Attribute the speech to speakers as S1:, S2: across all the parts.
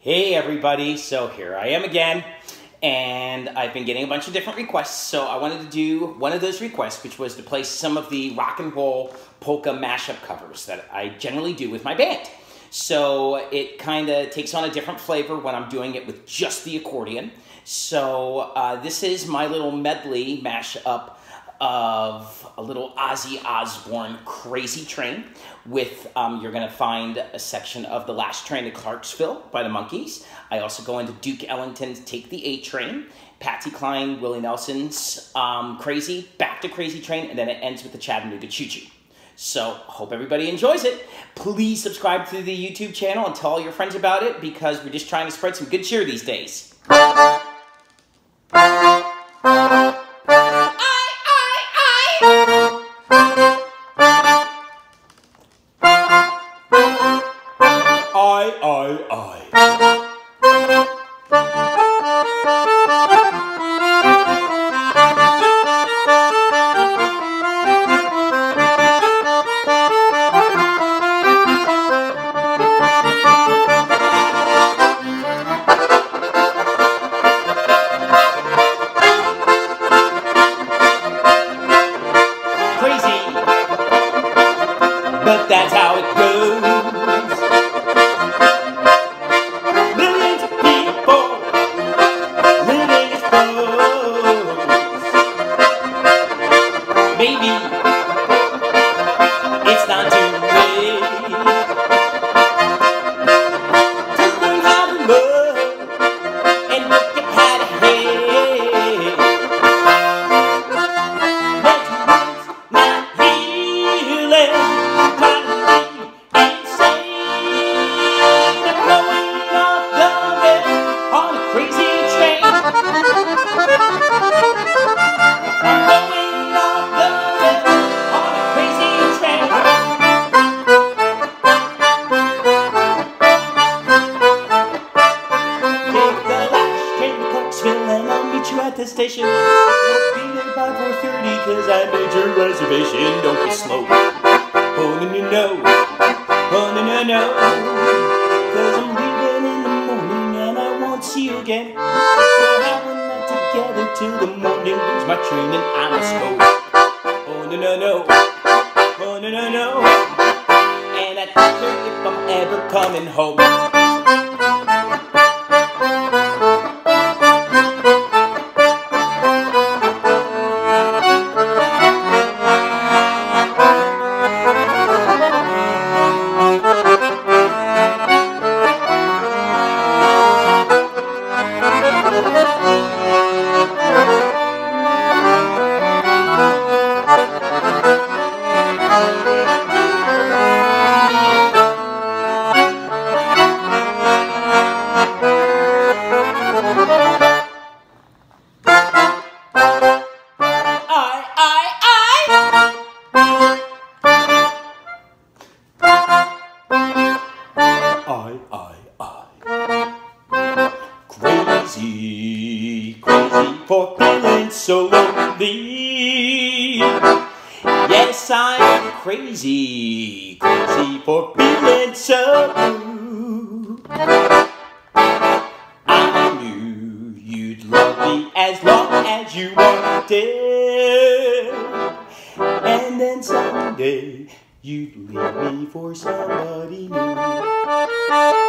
S1: Hey everybody, so here I am again, and I've been getting a bunch of different requests, so I wanted to do one of those requests, which was to play some of the rock and roll polka mashup covers that I generally do with my band. So it kind of takes on a different flavor when I'm doing it with just the accordion. So uh, this is my little medley mashup of a little Ozzy Osbourne Crazy Train with, um, you're to find a section of The Last Train to Clarksville by the Monkees. I also go into Duke Ellington's Take the A Train, Patsy Cline, Willie Nelson's um, Crazy, back to Crazy Train, and then it ends with the Chattanooga Choo Choo. So, hope everybody enjoys it. Please subscribe to the YouTube channel and tell all your friends about it because we're just trying to spread some good cheer these days. I, I, Crazy, station. Won't be there by 4.30 cause I made your reservation. Don't be slow. Oh, no, no, no. Oh, no, no, no. Cause I'm leaving in the morning and I won't see you again. So how we're not together till the morning. Lose my train and I must go. Oh, no, no, no. Oh, no, no, no. And I wonder if I'm ever coming home. Crazy, for feeling so lonely. Yes, I'm crazy, crazy for feeling so blue. I knew you'd love me as long as you wanted. And then someday you'd leave me for somebody new.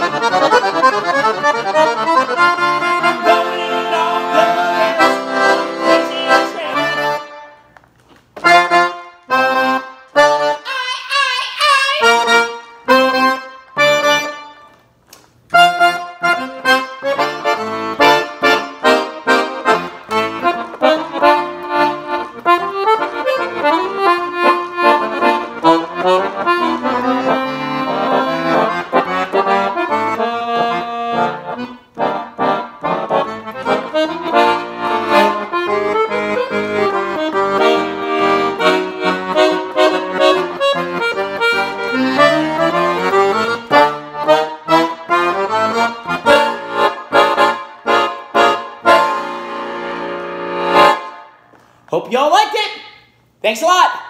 S1: Música Thanks a lot.